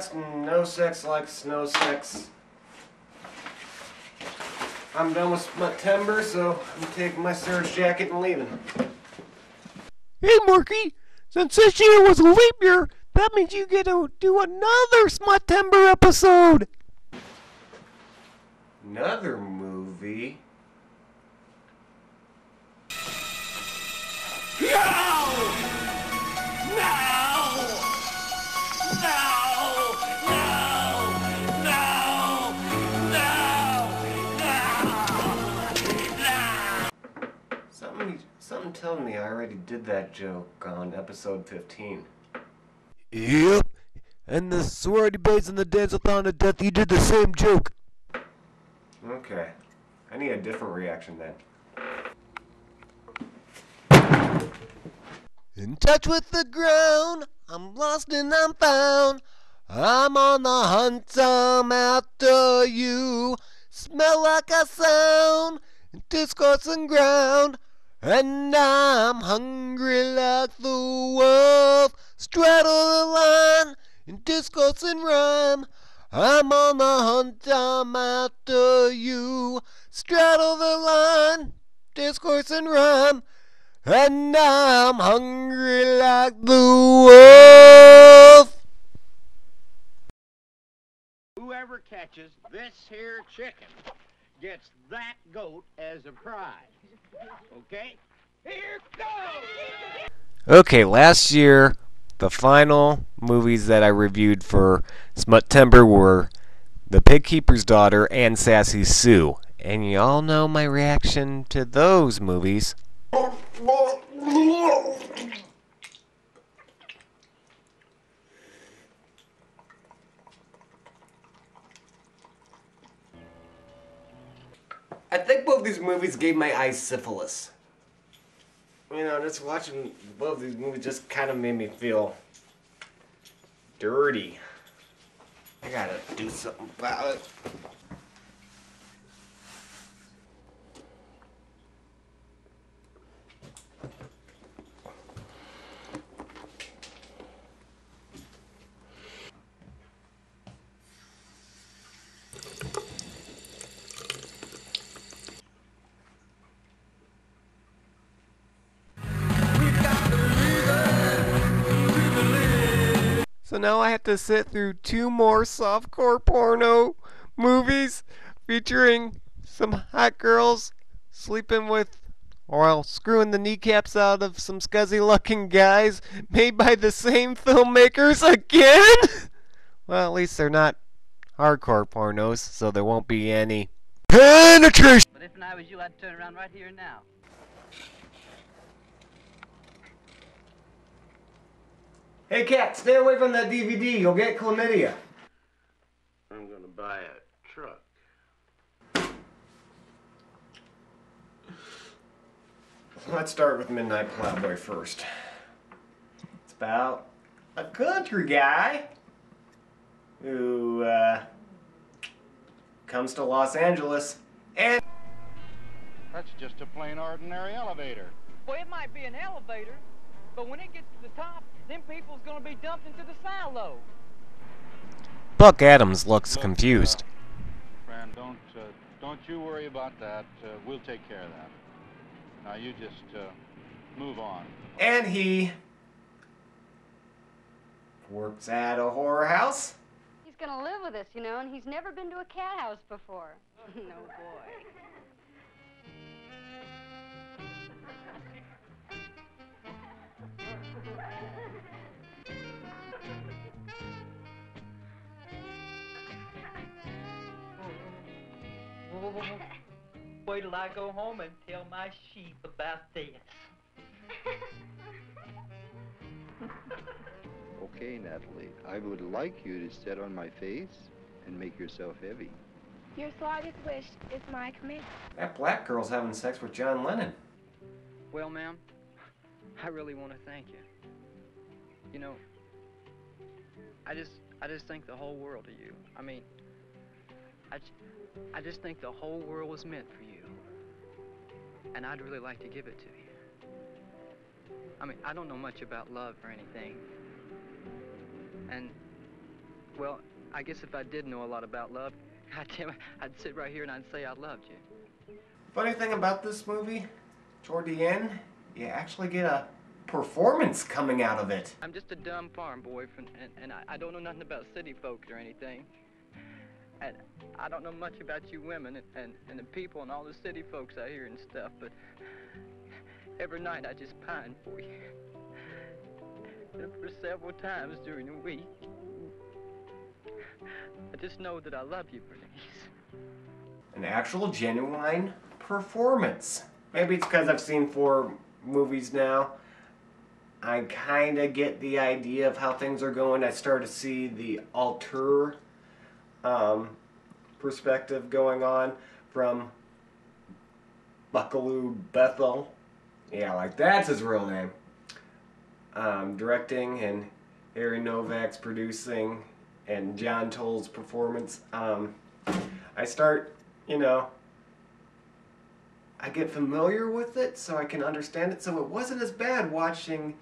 That's no sex like snow sex. I'm done with September, so I'm taking my service jacket and leaving. Hey, Marky, since this year was a leap year, that means you get to do another Smuttember episode. Another movie? Something, telling me I already did that joke on episode 15. Yep. And the sorority babes and the dance-a-thon of death, you did the same joke. Okay. I need a different reaction then. In touch with the ground, I'm lost and I'm found. I'm on the hunt, I'm after you. Smell like a sound, discourse and ground. And I'm hungry like the wolf. Straddle the line in discourse and rhyme. I'm on the hunt, I'm after you. Straddle the line, discourse and rhyme. And I'm hungry like the wolf. Whoever catches this here chicken gets that goat as a prize. Okay? Here goes! Okay, last year, the final movies that I reviewed for Smuttember were The Pig Keeper's Daughter and Sassy Sue. And y'all know my reaction to those movies. Think both these movies gave my eyes syphilis. You know, just watching both these movies just kind of made me feel dirty. I gotta do something about it. Now I have to sit through two more softcore porno movies featuring some hot girls sleeping with, or screwing the kneecaps out of some scuzzy looking guys made by the same filmmakers again? well, at least they're not hardcore pornos, so there won't be any penetration. But if I was you, I'd turn around right here now. Hey, cat, stay away from that DVD. You'll get chlamydia. I'm gonna buy a truck. Let's start with Midnight Plowboy first. It's about a country guy who uh, comes to Los Angeles and That's just a plain ordinary elevator. Well, it might be an elevator, but when it gets to the top, then people's gonna be dumped into the silo. Buck Adams looks Look, confused. Uh, Fran, don't uh, don't you worry about that. Uh, we'll take care of that. Now you just uh, move on. and he works at a horror house. He's gonna live with us, you know, and he's never been to a cat house before. no boy. Wait till I go home and tell my sheep about this. Okay, Natalie, I would like you to sit on my face and make yourself heavy. Your slightest wish is my command. That black girl's having sex with John Lennon. Well, ma'am, I really want to thank you. You know, I just, I just think the whole world of you. I mean, I, I just think the whole world was meant for you. And I'd really like to give it to you. I mean, I don't know much about love or anything. And Well, I guess if I did know a lot about love, goddamn, I'd sit right here and I'd say I loved you. Funny thing about this movie, toward the end, you actually get a performance coming out of it. I'm just a dumb farm boy, from, and, and I, I don't know nothing about city folks or anything. And I don't know much about you women and, and, and the people and all the city folks out here and stuff, but every night I just pine for you. And for several times during the week, I just know that I love you, Bernice. An actual genuine performance. Maybe it's because I've seen four movies now. I kind of get the idea of how things are going. I start to see the alter um, perspective going on from Buckalew Bethel. Yeah, like that's his real name. Um, directing and Harry Novak's producing and John Tull's performance. Um, I start, you know, I get familiar with it so I can understand it. So it wasn't as bad watching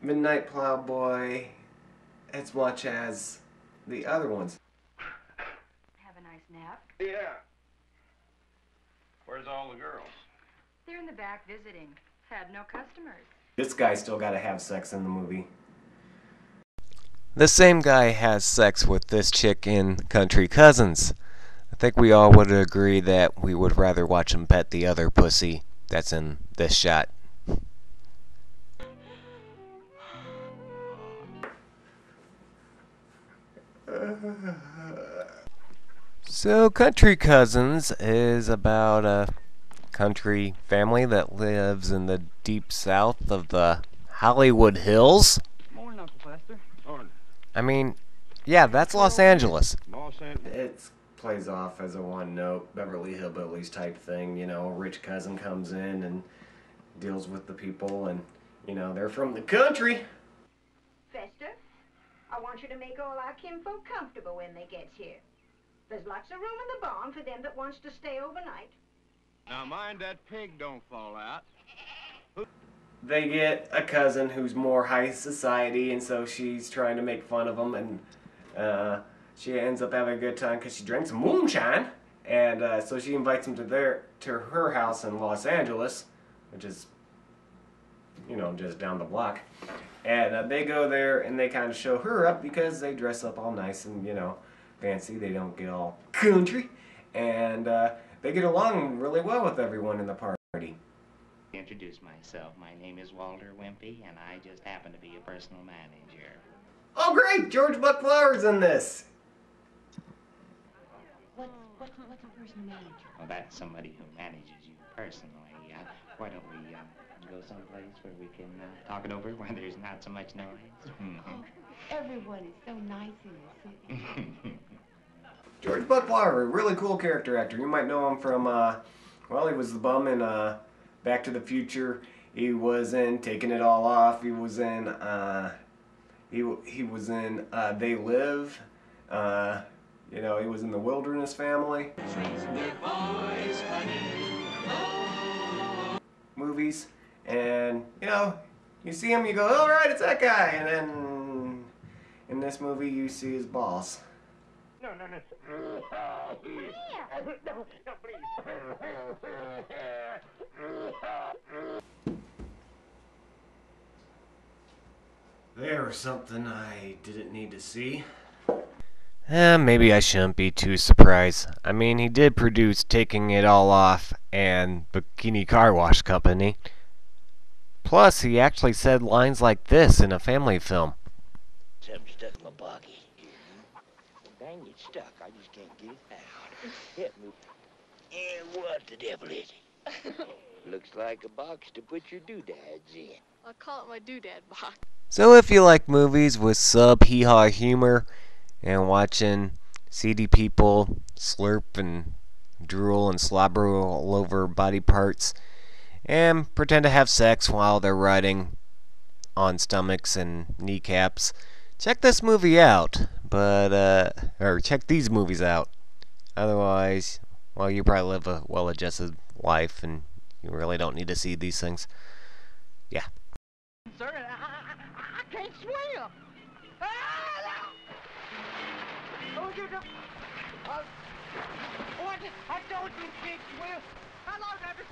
Midnight Plowboy as much as the other ones. Have a nice nap. Yeah. Where's all the girls? They're in the back visiting. Had no customers. This guy still got to have sex in the movie. The same guy has sex with this chick in Country Cuzzins. I think we all would agree that we would rather watch him pet the other pussy that's in this shot. So, Country Cuzzins is about a country family that lives in the deep south of the Hollywood Hills. Morning, Uncle Lester. Morning. I mean, yeah, that's Los Angeles. Los Angeles. It plays off as a one note Beverly Hillbillies type thing. You know, a rich cousin comes in and deals with the people, and, you know, they're from the country. Fester, I want you to make all our kinfolk comfortable when they get here. There's lots of room in the barn for them that wants to stay overnight. Now mind that pig don't fall out. they get a cousin who's more high society, and so she's trying to make fun of him, and uh, she ends up having a good time because she drinks moonshine, and uh, so she invites him to their to her house in Los Angeles, which is, you know, just down the block, and uh, they go there and they kind of show her up because they dress up all nice and you know fancy. They don't get all country, and uh, they get along really well with everyone in the party. Introduce myself. My name is Walter Wimpy, and I just happen to be a personal manager. Oh, great! George Buck Flowers in this. What's, what's, what's a personal manager? Well, that's somebody who manages you personally. Uh, why don't we uh, go someplace where we can uh, talk it over, where there's not so much noise? Mhm. Everyone is so nice in the city. George Buck a really cool character actor. You might know him from, uh, well, he was the bum in uh, Back to the Future. He was in Taking It All Off. He was in, uh, he, he was in uh, They Live. Uh, you know, he was in The Wilderness Family. Movies. And, you know, you see him, you go, all right, it's that guy. And then in this movie, you see his boss. No, no, no. No, no, please. There was something I didn't need to see. Eh, maybe I shouldn't be too surprised. I mean, he did produce Taking It All Off and Bikini Car Wash Company. Plus, he actually said lines like this in a family film. Something stuck in my pocket. Dang, it's stuck. I just can't get it out. Help me. And what the devil is it? Looks like a box to put your doodads in. I'll call it my doodad box. So, if you like movies with sub hee haw humor and watching seedy people slurp and drool and slobber all over body parts and pretend to have sex while they're riding on stomachs and kneecaps, check this movie out. But, uh, or check these movies out. Otherwise, well, you probably live a well adjusted life and you really don't need to see these things. Yeah. Sir, I, I, can't swim. Ah, no. told you. Uh, what? I told you, Chick, Will. How long have you?